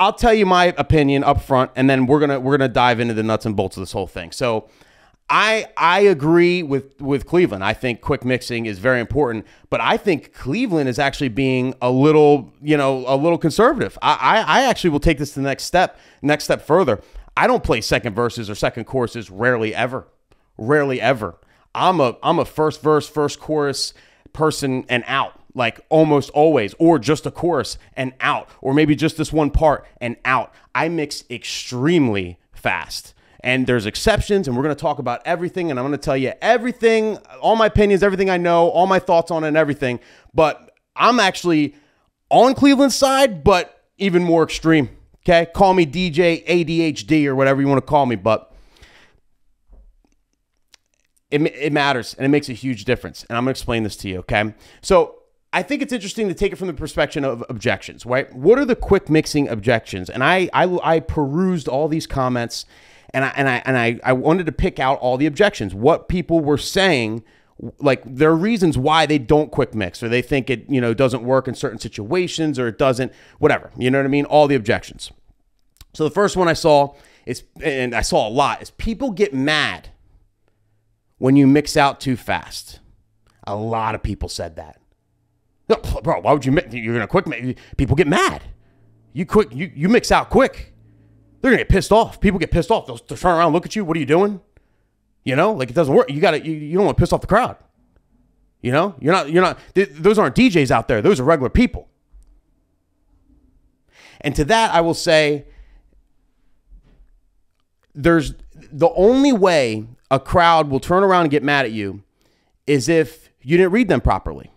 I'll tell you my opinion up front, and then we're gonna we're gonna dive into the nuts and bolts of this whole thing. So. I I agree with with Cleveland. I think quick mixing is very important, but I think Cleveland is actually being a little you know a little conservative. I I, I actually will take this to the next step next step further. I don't play second verses or second choruses rarely ever, rarely ever. I'm a I'm a first verse first chorus person and out like almost always, or just a chorus and out, or maybe just this one part and out. I mix extremely fast. And there's exceptions, and we're going to talk about everything. And I'm going to tell you everything, all my opinions, everything I know, all my thoughts on it, and everything. But I'm actually on Cleveland's side, but even more extreme. Okay. Call me DJ ADHD or whatever you want to call me. But it, it matters and it makes a huge difference. And I'm to explain this to you. Okay. So I think it's interesting to take it from the perspective of objections, right? What are the quick mixing objections? And I, I, I perused all these comments and I and I and I, I wanted to pick out all the objections. What people were saying, like there are reasons why they don't quick mix, or they think it you know doesn't work in certain situations, or it doesn't, whatever. You know what I mean? All the objections. So the first one I saw is, and I saw a lot, is people get mad when you mix out too fast. A lot of people said that. Bro, why would you mix? You're gonna quick. People get mad. You quick. You you mix out quick they're gonna get pissed off. People get pissed off. They'll, they'll turn around, look at you. What are you doing? You know, like it doesn't work. You gotta. You, you don't want to piss off the crowd. You know, you're not. You're not. Th- those aren't DJs out there. Those are regular people. And to that, I will say, there's the only way a crowd will turn around and get mad at you is if you didn't read them properly.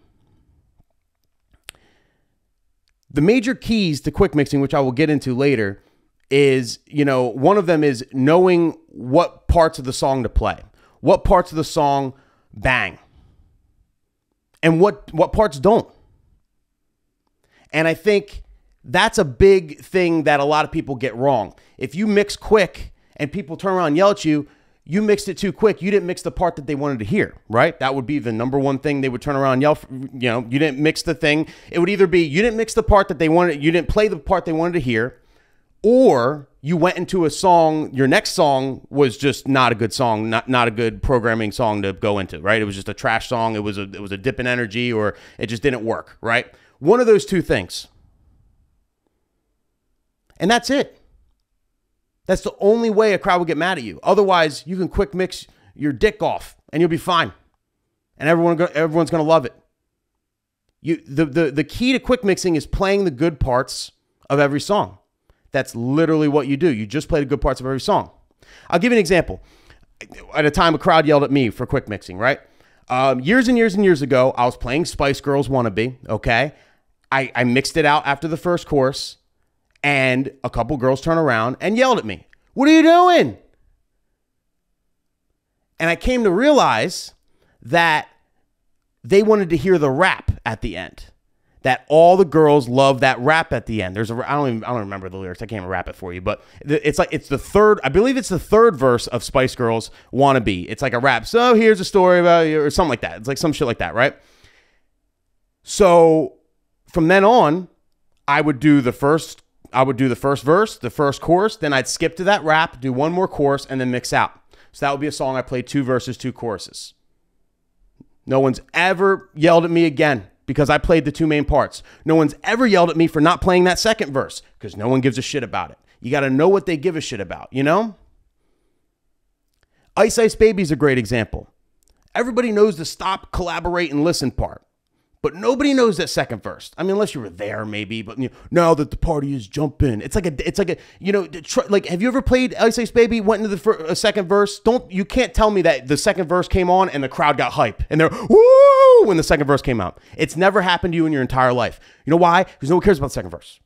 The major keys to quick mixing, which I will get into later, is, you know, one of them is knowing what parts of the song to play, what parts of the song bang, and what what parts don't. And I think that's a big thing that a lot of people get wrong. If you mix quick and people turn around and yell at you, you mixed it too quick. You didn't mix the part that they wanted to hear, right? That would be the number one thing they would turn around and yell. You know, you didn't mix the thing. It would either be you didn't mix the part that they wanted, you didn't play the part they wanted to hear, or you went into a song your next song was just not a good song not not a good programming song to go into right it was just a trash song it was a it was a dip in energy or it just didn't work right one of those two things and that's it that's the only way a crowd will get mad at you otherwise you can quick mix your dick off and you'll be fine and everyone everyone's going to love it you the, the the key to quick mixing is playing the good parts of every song that's literally what you do. You just play the good parts of every song. I'll give you an example. At a time, a crowd yelled at me for quick mixing, right? Um, years and years and years ago, I was playing Spice Girls Wannabe, okay? I, I mixed it out after the first course, and a couple girls turned around and yelled at me. What are you doing? And I came to realize that they wanted to hear the rap at the end that all the girls love that rap at the end. There's a I don't even I don't remember the lyrics. I can't rap it for you, but it's like it's the third. I believe it's the third verse of Spice Girls "Wannabe." It's like a rap. So here's a story about you, or something like that. It's like some shit like that, right? So from then on, I would do the first. I would do the first verse, the first chorus, then I'd skip to that rap, do one more chorus, and then mix out. So that would be a song I played two verses, two choruses. No one's ever yelled at me again because I played the two main parts. No one's ever yelled at me for not playing that second verse because no one gives a shit about it. You got to know what they give a shit about, you know? Ice Ice Baby is a great example. Everybody knows the stop, collaborate, and listen part. But nobody knows that second verse. I mean, unless you were there, maybe. But you know, now that the party is jumping, it's like a, it's like a, you know, like have you ever played Ice Ice Baby? Went into the fir- uh, second verse. Don't you can't tell me that the second verse came on and the crowd got hype and they're woo when the second verse came out. It's never happened to you in your entire life. You know why? Because no one cares about the second verse.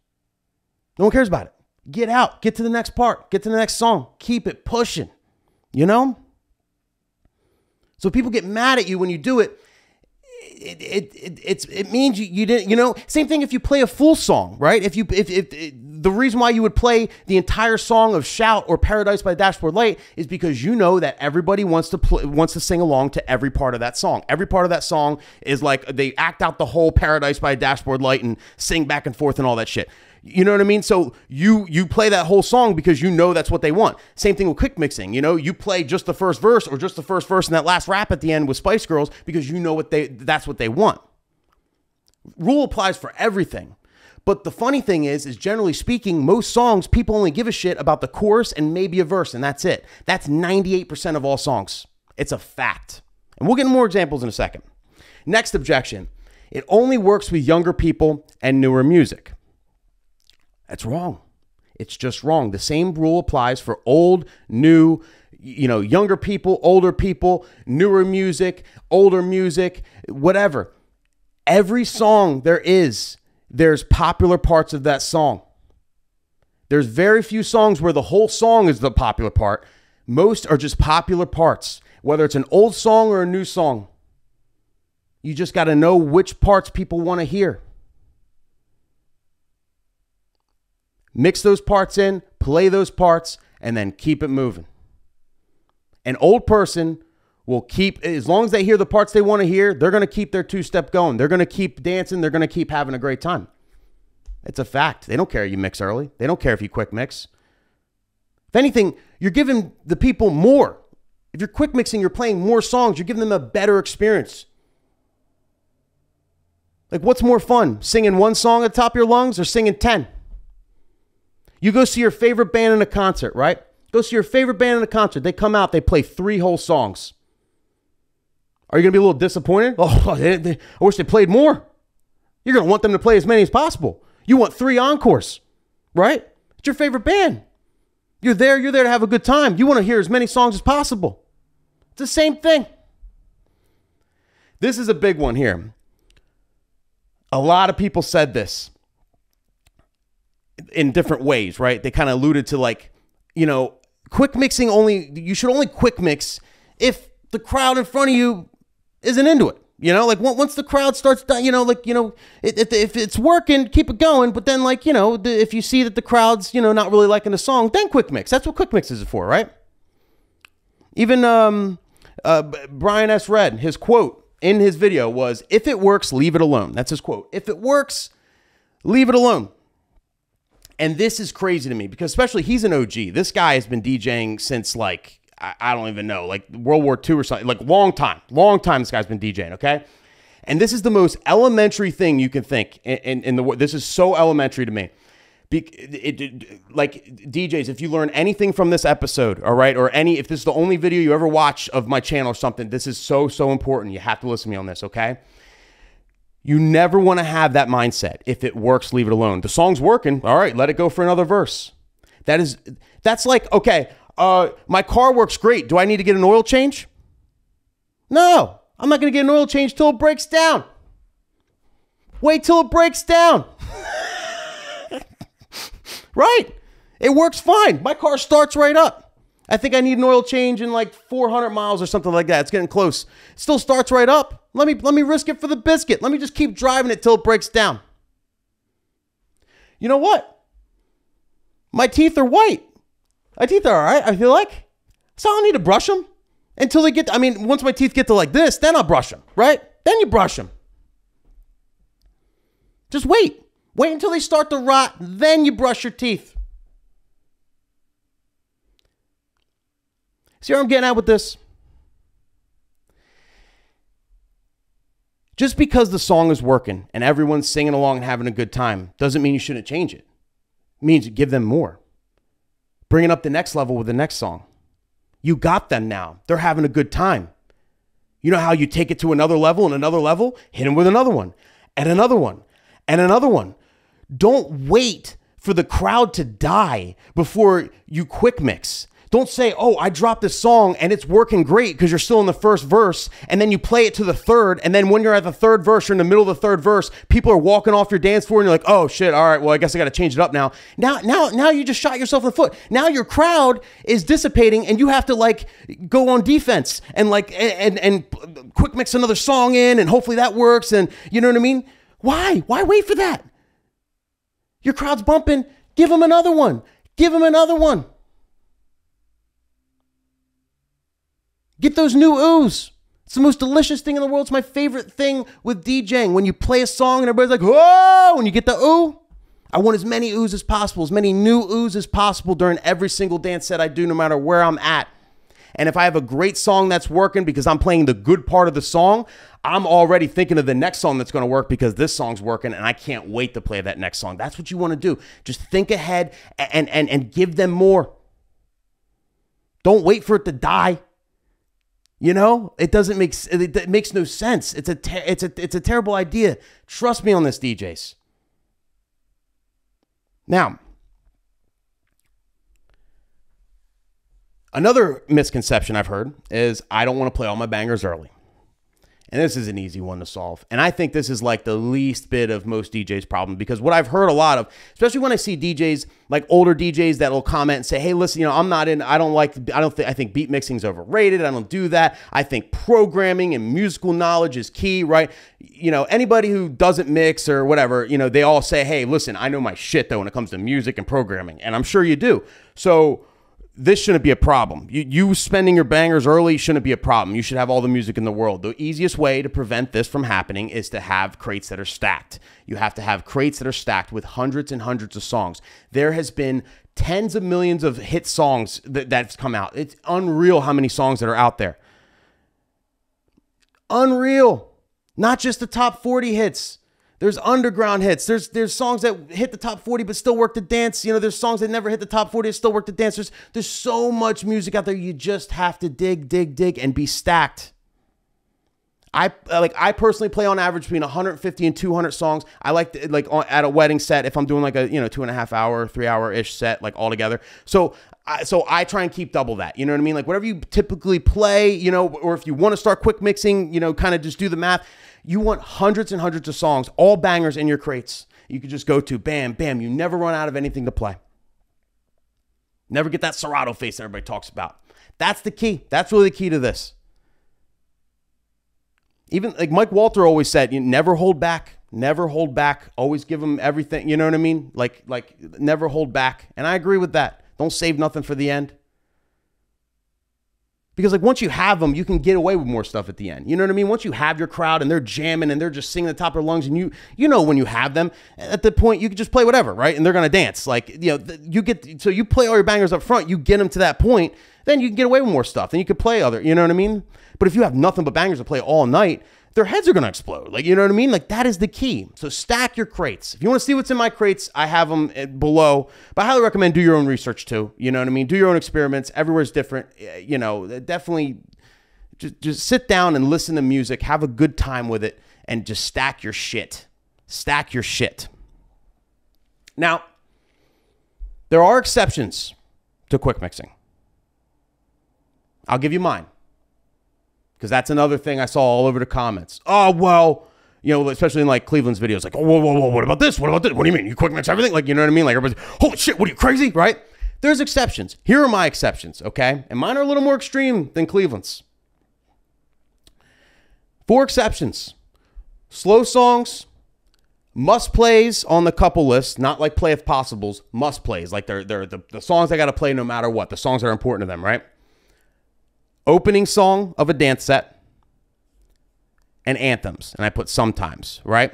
No one cares about it. Get out. Get to the next part. Get to the next song. Keep it pushing. You know. So people get mad at you when you do it it, it, it, it's, it means you, you didn't, you know, same thing if you play a full song, right? If you, if, if, if the reason why you would play the entire song of Shout or Paradise by Dashboard Light is because you know that everybody wants to play, wants to sing along to every part of that song. Every part of that song is like they act out the whole Paradise by Dashboard Light and sing back and forth and all that shit. You know what I mean? So you you play that whole song because you know that's what they want. Same thing with quick mixing. You know, you play just the first verse or just the first verse and that last rap at the end with Spice Girls because you know what they that's what they want. Rule applies for everything. But the funny thing is, is generally speaking, most songs people only give a shit about the chorus and maybe a verse, and that's it. That's 98% of all songs. It's a fact. And we'll get more examples in a second. Next objection it only works with younger people and newer music. That's wrong. It's just wrong. The same rule applies for old, new, you know, younger people, older people, newer music, older music, whatever. Every song there is, there's popular parts of that song. There's very few songs where the whole song is the popular part. Most are just popular parts, whether it's an old song or a new song. You just got to know which parts people want to hear. Mix those parts in, play those parts, and then keep it moving. An old person will keep, as long as they hear the parts they want to hear, they're going to keep their two step going. They're going to keep dancing. They're going to keep having a great time. It's a fact. They don't care if you mix early, they don't care if you quick mix. If anything, you're giving the people more. If you're quick mixing, you're playing more songs, you're giving them a better experience. Like, what's more fun, singing one song at the top of your lungs or singing 10? You go see your favorite band in a concert, right? Go see your favorite band in a concert. They come out, they play three whole songs. Are you going to be a little disappointed? Oh, they, they, I wish they played more. You're going to want them to play as many as possible. You want three encores, right? It's your favorite band. You're there, you're there to have a good time. You want to hear as many songs as possible. It's the same thing. This is a big one here. A lot of people said this in different ways, right? They kind of alluded to like, you know, quick mixing only, you should only quick mix if the crowd in front of you isn't into it. You know, like once the crowd starts, you know, like you know, if it's working, keep it going. But then, like you know, if you see that the crowd's, you know, not really liking the song, then quick mix. That's what quick mix is for, right? Even um, uh, Brian S. Redd, his quote in his video was, "If it works, leave it alone." That's his quote. If it works, leave it alone. And this is crazy to me because, especially, he's an OG. This guy has been DJing since like I, don't even know, like World War II or something, like long time, long time. This guy's been DJing. Okay, and this is the most elementary thing you can think in, in, in the. This is so elementary to me. Be, it, it, like DJs, if you learn anything from this episode, all right, or any, if this is the only video you ever watch of my channel or something, this is so so important. You have to listen to me on this, okay? You never want to have that mindset. If it works, leave it alone. The song's working. All right, let it go for another verse. That is that's like, okay, uh, my car works great. Do I need to get an oil change? No, I'm not going to get an oil change till it breaks down. Wait till it breaks down. right. It works fine. My car starts right up. I think I need an oil change in like 400 miles or something like that. It's getting close. It still starts right up. Let me let me risk it for the biscuit. Let me just keep driving it till it breaks down. You know what? My teeth are white. My teeth are all right. I feel like. So I don't need to brush them until they get. I mean, once my teeth get to like this, then I'll brush them. Right? Then you brush them. Just wait. Wait until they start to rot. Then you brush your teeth. See where I'm getting at with this? Just because the song is working and everyone's singing along and having a good time doesn't mean you shouldn't change it. It means give them more. Bring it up the next level with the next song. You got them now. They're having a good time. You know how you take it to another level and another level? Hit them with another one and another one and another one. Don't wait for the crowd to die before you quick mix. Don't say, oh, I dropped this song and it's working great because you're still in the first verse. And then you play it to the third. And then when you're at the third verse, you're in the middle of the third verse, people are walking off your dance floor and you're like, oh shit, all right, well, I guess I got to change it up now. Now, now, now you just shot yourself in the foot. Now your crowd is dissipating and you have to like go on defense and like, and, and, and quick mix another song in and hopefully that works. And you know what I mean? Why? Why wait for that? Your crowd's bumping. Give them another one. Give them another one. Get those new oohs. It's the most delicious thing in the world. It's my favorite thing with DJing. When you play a song and everybody's like, whoa, when you get the ooh, I want as many oohs as possible, as many new oohs as possible during every single dance set I do, no matter where I'm at. And if I have a great song that's working because I'm playing the good part of the song, I'm already thinking of the next song that's going to work because this song's working and I can't wait to play that next song. That's what you want to do. Just think ahead and and and give them more. Don't wait for it to die. You know, it doesn't make it, makes no sense. It's a it's a it's a terrible idea. Trust me on this, DJs. Now, another misconception I've heard is I don't want to play all my bangers early. And this is an easy one to solve. And I think this is like the least bit of most DJs' problem because what I've heard a lot of, especially when I see DJs like older DJs that'll comment and say, "Hey, listen, you know, I'm not in. I don't like. I don't think. I think beat mixing is overrated. I don't do that. I think programming and musical knowledge is key, right? You know, anybody who doesn't mix or whatever, you know, they all say, "Hey, listen, I know my shit though when it comes to music and programming," and I'm sure you do. So this shouldn't be a problem. You, you spending your bangers early shouldn't be a problem. You should have all the music in the world. The easiest way to prevent this from happening is to have crates that are stacked. You have to have crates that are stacked with hundreds and hundreds of songs. There has been tens of millions of hit songs that, that's come out. It's unreal how many songs that are out there. Unreal. Not just the top 40 hits. There's underground hits. There's there's songs that hit the top 40 but still work the dance. You know, there's songs that never hit the top 40 that still work the dance. There's, there's so much music out there. You just have to dig, dig, dig and be stacked. I uh, like I personally play on average between 150 and 200 songs. I like to, like on, at a wedding set if I'm doing like a you know two and a half hour, three hour ish set like all together. So I, so I try and keep double that. You know what I mean? Like whatever you typically play, you know, or if you want to start quick mixing, you know, kind of just do the math. You want hundreds and hundreds of songs, all bangers in your crates. You could just go to bam, bam. You never run out of anything to play. Never get that Serato face that everybody talks about. That's the key. That's really the key to this. Even like Mike Walter always said, you never hold back. Never hold back. Always give them everything. You know what I mean? Like, like never hold back. And I agree with that. Don't save nothing for the end because like once you have them, you can get away with more stuff at the end. You know what I mean? Once you have your crowd and they're jamming and they're just singing the top of their lungs, and you you know when you have them at the point you can just play whatever, right? And they're gonna dance. Like you know, you get so you play all your bangers up front, you get them to that point, then you can get away with more stuff. Then you could play other. You know what I mean? But if you have nothing but bangers to play all night, their heads are going to explode. Like, you know what I mean? Like, that is the key. So, stack your crates. If you want to see what's in my crates, I have them eh, below. But I highly recommend do your own research too. You know what I mean? Do your own experiments. Everywhere's different. Eh, you know, definitely just, just sit down and listen to music, have a good time with it, and just stack your shit. Stack your shit. Now, there are exceptions to quick mixing. I'll give you mine because that's another thing I saw all over the comments. Oh, well, you know, especially in like Cleveland's videos, like, oh, whoa, whoa, whoa, what about this? What about this? What do you mean? You quick mix everything? Like, you know what I mean? Like, everybody's, holy shit, what are you crazy? Right? There's exceptions. Here are my exceptions, okay? And mine are a little more extreme than Cleveland's. Four exceptions slow songs, must plays on the couple list, not like play if possibles, must plays. Like they're, they're the, the songs I got to play no matter what, the songs that are important to them, right? Opening song of a dance set, and anthems. And I put sometimes, right?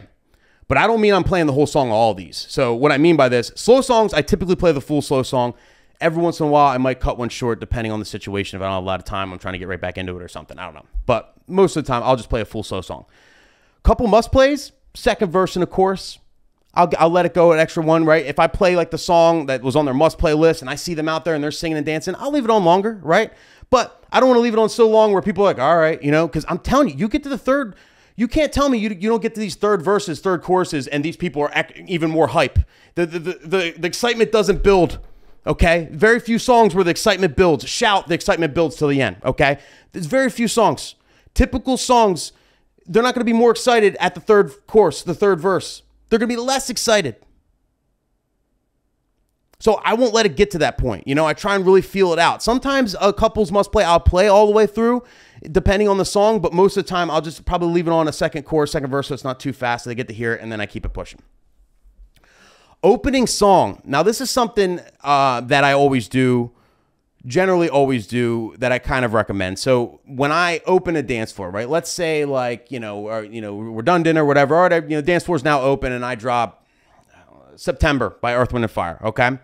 But I don't mean I'm playing the whole song of all these. So what I mean by this, slow songs, I typically play the full slow song. Every once in a while, I might cut one short depending on the situation. If I don't have a lot of time, I'm trying to get right back into it or something. I don't know. But most of the time, I'll just play a full slow song. Couple must plays, second verse in a chorus. I'll, I'll let it go an extra one, right? If I play like the song that was on their must play list and I see them out there and they're singing and dancing, I'll leave it on longer, right? But I don't want to leave it on so long where people are like, all right, you know, because I'm telling you, you get to the third, you can't tell me you, you don't get to these third verses, third courses, and these people are even more hype. The, the, the, the, the excitement doesn't build, okay? Very few songs where the excitement builds. Shout, the excitement builds till the end, okay? There's very few songs. Typical songs, they're not going to be more excited at the third course, the third verse. They're going to be less excited. So I won't let it get to that point. You know, I try and really feel it out. Sometimes a couples must play, I'll play all the way through, depending on the song, but most of the time I'll just probably leave it on a second chorus, second verse, so it's not too fast. So they get to hear it, and then I keep it pushing. Opening song. Now, this is something uh, that I always do, generally always do, that I kind of recommend. So when I open a dance floor, right? Let's say like, you know, or, you know, we're done dinner, whatever. All right, you know, dance floor is now open, and I drop September by Earth, Wind, and Fire. Okay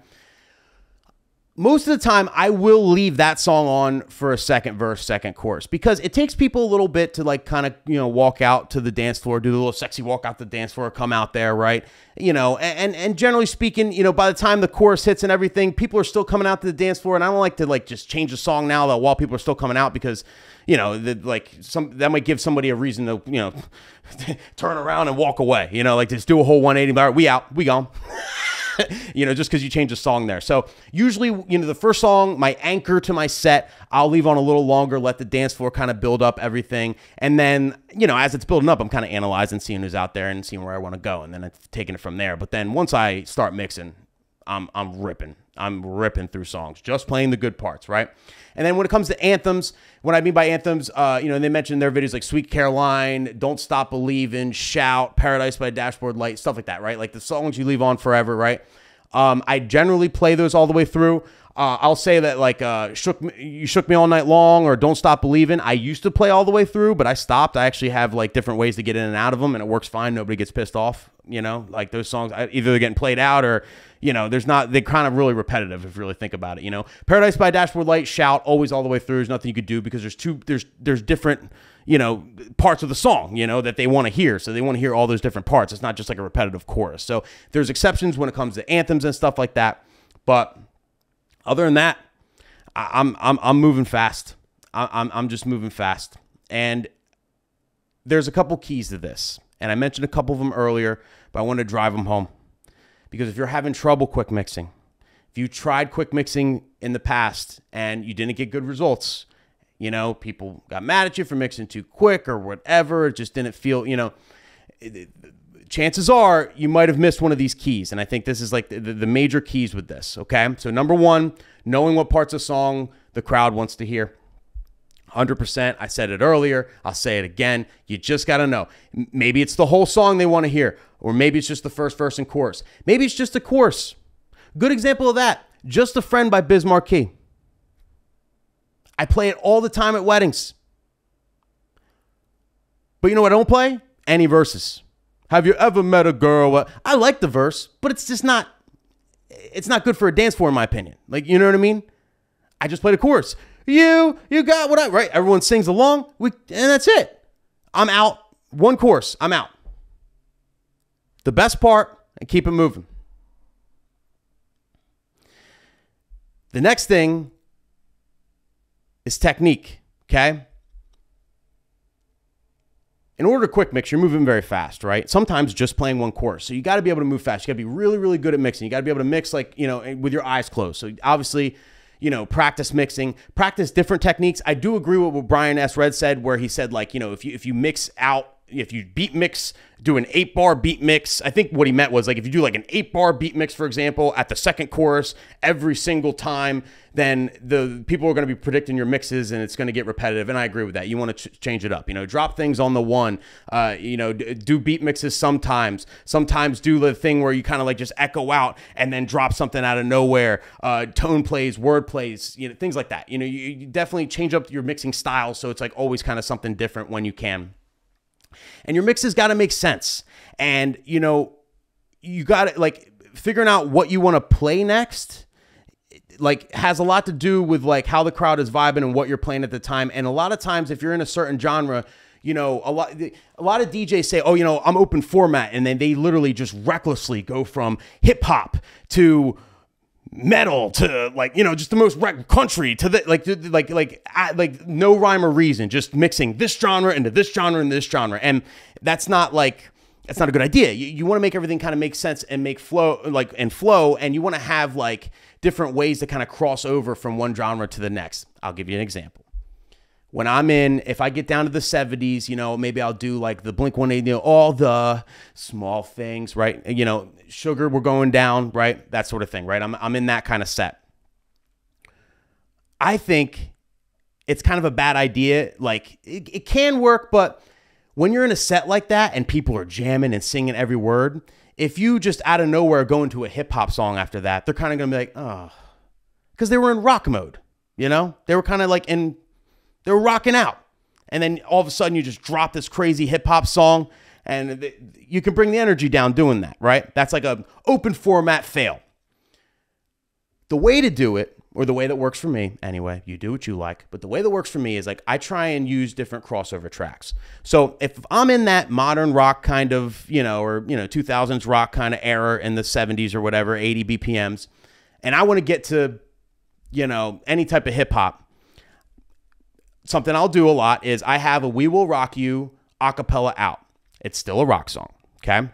most of the time I will leave that song on for a second verse, second chorus because it takes people a little bit to like kind of, you know, walk out to the dance floor, do the little sexy walk out the dance floor, come out there, right? You know, and and generally speaking, you know, by the time the chorus hits and everything, people are still coming out to the dance floor and I don't like to like just change the song now that while people are still coming out because you know, the, like some that might give somebody a reason to, you know, turn around and walk away. You know, like just do a whole 180. All right, we out, we gone. you know, just because you change a song there. So usually, you know, the first song, my anchor to my set, I'll leave on a little longer, let the dance floor kind of build up everything. And then, you know, as it's building up, I'm kind of analyzing, seeing who's out there and seeing where I want to go. And then I'm taking it from there. But then once I start mixing, I'm, I'm ripping. I'm ripping through songs, just playing the good parts, right? And then when it comes to anthems, what I mean by anthems, uh, you know, they mentioned their videos like Sweet Caroline, Don't Stop Believing, Shout, Paradise by Dashboard Light, stuff like that, right? Like the songs you leave on forever, right? Um, I generally play those all the way through. Uh, I'll say that like uh, shook me, you shook me all night long or don't stop believing. I used to play all the way through, but I stopped. I actually have like different ways to get in and out of them, and it works fine. Nobody gets pissed off. You know, like those songs either they're getting played out or you know, there's not they're kind of really repetitive if you really think about it. You know, Paradise by Dashboard Light, shout always all the way through. There's nothing you could do because there's two there's there's different you know parts of the song you know that they want to hear. So they want to hear all those different parts. It's not just like a repetitive chorus. So there's exceptions when it comes to anthems and stuff like that. But other than that i'm i'm, I'm moving fast. I'm, I'm just moving fast. And there's a couple keys to this and i mentioned a couple of them earlier but i want to drive them home because if you're having trouble quick mixing, if you tried quick mixing in the past and you didn't get good results, you know, people got mad at you for mixing too quick or whatever, it just didn't feel, you know, chances are you might have missed one of these keys. And I think this is like the, the major keys with this. Okay. So, number one, knowing what parts of song the crowd wants to hear. 100%. I said it earlier. I'll say it again. You just got to know. Maybe it's the whole song they want to hear. Or maybe it's just the first verse and chorus. Maybe it's just a chorus. Good example of that. Just a Friend by Biz Markie. I play it all the time at weddings. But you know what I don't play? Any verses. Have you ever met a girl? Uh, I like the verse, but it's just not it's not good for a dance floor in my opinion. Like, you know what I mean? I just play the chorus. You, you got what I right. Everyone sings along. We and that's it. I'm out. One course. I'm out the best part and keep it moving. The next thing is technique, okay? In order to quick mix, you're moving very fast, right? Sometimes just playing one course. So you got to be able to move fast. You got to be really, really good at mixing. You got to be able to mix like, you know, with your eyes closed. So obviously, you know, practice mixing, practice different techniques. I do agree with what Brian S. Redd said, where he said, like, you know, if you if you mix out if you beat mix, do an eight bar beat mix. I think what he meant was like if you do like an eight bar beat mix, for example, at the second chorus every single time, then the people are going to be predicting your mixes and it's going to get repetitive. And I agree with that. You want to ch- change it up. You know, drop things on the one. Uh, you know, d- do beat mixes sometimes. Sometimes do the thing where you kind of like just echo out and then drop something out of nowhere. Uh, tone plays, word plays, you know, things like that. You know, you, you definitely change up your mixing style so it's like always kind of something different when you can. And your mix mixes got to make sense. And, you know, you got to like figuring out what you want to play next like has a lot to do with like how the crowd is vibing and what you're playing at the time. And a lot of times if you're in a certain genre, you know, a lot a lot of DJs say, "Oh, you know, I'm open format." And then they literally just recklessly go from hip hop to metal to like you know just the most rec- country to the like like like like no rhyme or reason just mixing this genre into this genre and this genre. And that's not like that's not a good idea. You, you want to make everything kind of make sense and make flow like and flow and you want to have like different ways to kind of cross over from one genre to the next. I'll give you an example. When I'm in, if I get down to the 70s, you know, maybe I'll do like the Blink 180, you know, all the small things, right? You know, sugar, we're going down, right? That sort of thing, right? I'm, I'm in that kind of set. I think it's kind of a bad idea. Like, it, it can work, but when you're in a set like that and people are jamming and singing every word, if you just out of nowhere go into a hip hop song after that, they're kind of going to be like, oh, because they were in rock mode, you know? They were kind of like in they were rocking out. And then all of a sudden you just drop this crazy hip hop song. And th- you can bring the energy down doing that, right? That's like a open format fail. The way to do it, or the way that works for me, anyway, you do what you like, but the way that works for me is like I try and use different crossover tracks. So if I'm in that modern rock kind of, you know, or, you know, 2000s rock kind of era in the 70s or whatever, 80 BPMs, and I want to get to, you know, any type of hip hop, something I'll do a lot is I have a We Will Rock You acapella out. It's still a rock song, okay?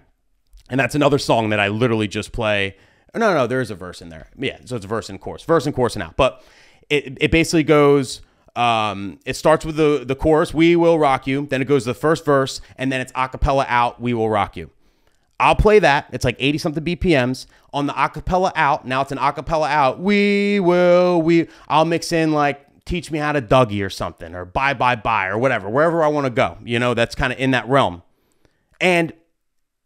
And that's another song that I literally just play. No, no, no, there is a verse in there. Yeah, so it's a verse and chorus, verse and chorus and out. But it, it basically goes. Um, it starts with the the chorus, "We will rock you." Then it goes to the first verse, and then it's acapella out, "We will rock you." I'll play that. It's like 80 something BPMs on the acapella out. Now it's an acapella out. We will, we, I'll mix in like teach me how to Dougie or something or bye, bye, bye or whatever, wherever I want to go. You know, that's kind of in that realm. And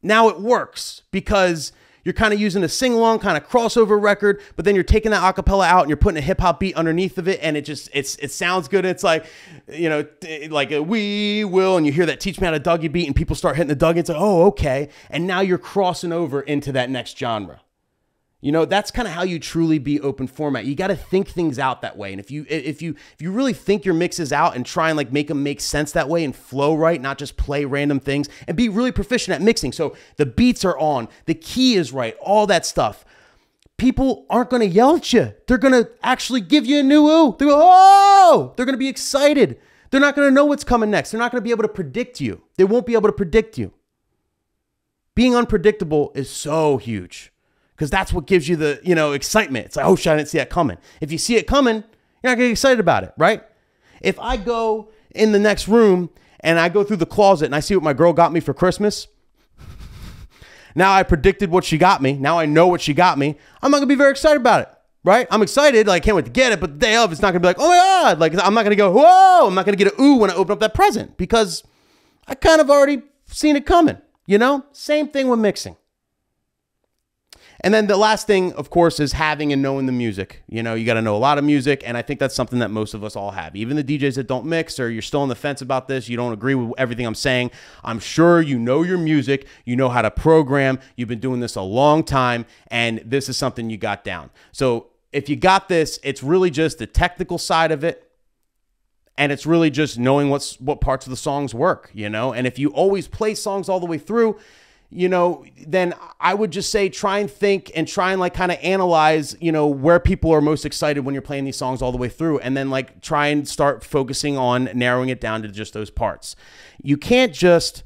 now it works because you're kind of using a sing along kind of crossover record, but then you're taking that acapella out and you're putting a hip hop beat underneath of it, and it just it's it sounds good. It's like you know like a we will, and you hear that teach me how to Dougie beat, and people start hitting the Dougie. It's like oh okay, and now you're crossing over into that next genre. You know, that's kind of how you truly be open format. You got to think things out that way. And if you if you if you really think your mixes out and try and like make them make sense that way and flow right, not just play random things and be really proficient at mixing. So the beats are on, the key is right, all that stuff. People aren't going to yell at you. They're going to actually give you a new ooh. They go, "Oh!" They're going to be excited. They're not going to know what's coming next. They're not going to be able to predict you. They won't be able to predict you. Being unpredictable is so huge because that's what gives you the you know excitement. It's like, oh shit, I didn't see that coming. If you see it coming, you're not gonna get excited about it, right? If I go in the next room and I go through the closet and I see what my girl got me for Christmas, now I predicted what she got me. Now I know what she got me. I'm not gonna be very excited about it, right? I'm excited, like I can't wait to get it, but the day of, it's not gonna be like, oh my god, like I'm not gonna go, whoa, I'm not gonna get a ooh when I open up that present because I kind of already seen it coming. You know, same thing with mixing. And then the last thing, of course, is having and knowing the music. You know, you got to know a lot of music, and I think that's something that most of us all have. Even the DJs that don't mix, or you're still on the fence about this, you don't agree with everything I'm saying. I'm sure you know your music, you know how to program. You've been doing this a long time, and this is something you got down. So if you got this, it's really just the technical side of it and it's really just knowing what's what parts of the songs work you know and if you always play songs all the way through you know, then I would just say try and think and try and like kind of analyze, you know, where people are most excited when you're playing these songs all the way through. And then like try and start focusing on narrowing it down to just those parts. You can't just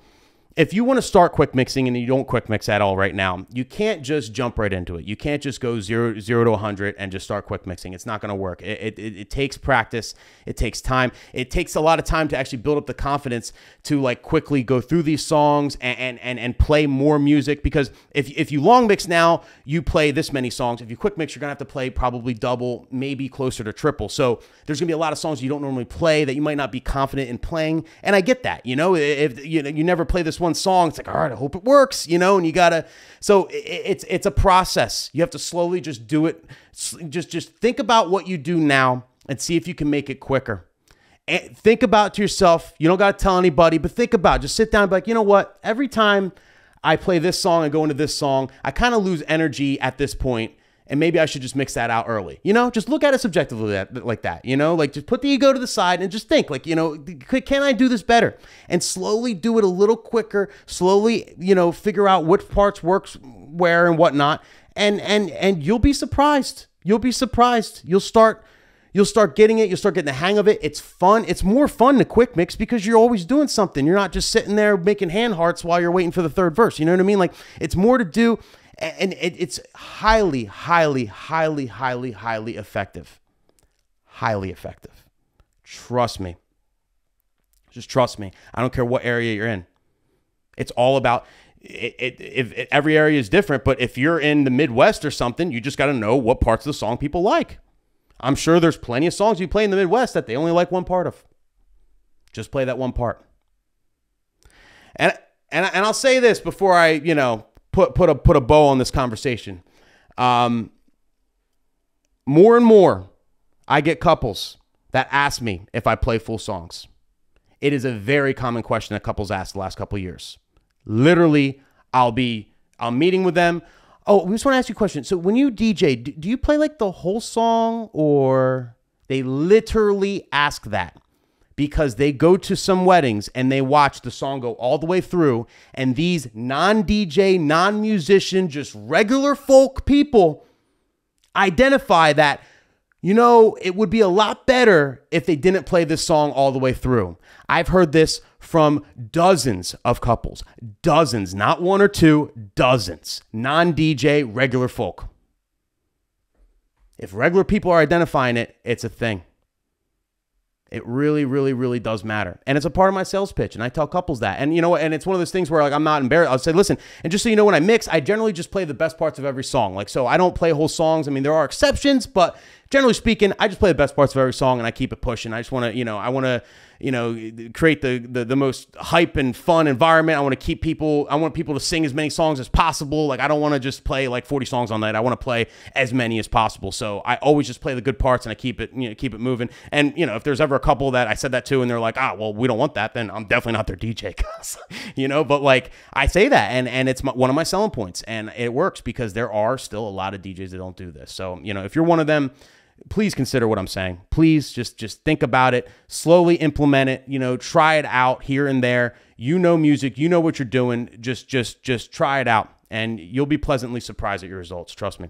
if you want to start quick mixing and you don't quick mix at all right now, you can't just jump right into it. You can't just go zero, zero to 100 and just start quick mixing. It's not going to work. It, it, it, takes practice. It takes time. It takes a lot of time to actually build up the confidence to like quickly go through these songs and, and, and, and play more music. Because if, if you long mix now, you play this many songs. If you quick mix, you're going to have to play probably double, maybe closer to triple. So there's going to be a lot of songs you don't normally play that you might not be confident in playing. And I get that. You know, if you, know, you never play this one song. It's like, all right, I hope it works, you know, and you gotta. So it's it's a process. You have to slowly just do it. Just just think about what you do now and see if you can make it quicker. And think about to yourself. You don't gotta tell anybody, but think about. It. Just sit down and be like, you know what? Every time I play this song and go into this song, I kind of lose energy at this point and maybe I should just mix that out early. You know, just look at it subjectively that, like that. You know, like just put the ego to the side and just think, like, you know, can I do this better? And slowly do it a little quicker. Slowly, you know, figure out which parts works where and whatnot. And and and you'll be surprised. You'll be surprised. You'll start. You'll start getting it. You'll start getting the hang of it. It's fun. It's more fun to quick mix because you're always doing something. You're not just sitting there making hand hearts while you're waiting for the third verse. You know what I mean? Like it's more to do and it's highly, highly, highly, highly, highly effective. Highly effective. Trust me. Just trust me. I don't care what area you're in. It's all about it, it, if every area is different, but if you're in the Midwest or something, you just got to know what parts of the song people like. I'm sure there's plenty of songs you play in the Midwest that they only like one part of. Just play that one part. And and and I'll say this before I, you know, put put a put a bow on this conversation. Um, more and more, I get couples that ask me if I play full songs. It is a very common question that couples ask the last couple years. Literally, I'll be I'm meeting with them. Oh, we just want to ask you a question. So when you DJ, do, do you play like the whole song or they literally ask that? Because they go to some weddings and they watch the song go all the way through. And these non DJ, non musician, just regular folk people identify that, you know, it would be a lot better if they didn't play this song all the way through. I've heard this from dozens of couples, dozens, not one or two, dozens, non DJ, regular folk. If regular people are identifying it, it's a thing. It really, really, really does matter. And it's a part of my sales pitch. And I tell couples that. And you know, and it's one of those things where like I'm not embarrassed. I'll say, listen, and just so you know, when I mix, I generally just play the best parts of every song. Like, so I don't play whole songs. I mean, there are exceptions, but generally speaking, I just play the best parts of every song and I keep it pushing. I just want to, you know, I want to, you know, create the, the the most hype and fun environment. I want to keep people. I want people to sing as many songs as possible. Like I don't want to just play like 40 songs on night. I want to play as many as possible. So I always just play the good parts and I keep it, you know, keep it moving. And you know, if there's ever a couple that I said that to and they're like, ah, well, we don't want that, then I'm definitely not their DJ, you know. But like I say that, and and it's my, one of my selling points, and it works because there are still a lot of DJs that don't do this. So you know, if you're one of them please consider what I'm saying. Please just just think about it, slowly implement it, you know, try it out here and there. You know music, you know what you're doing. Just just just try it out and you'll be pleasantly surprised at your results, trust me.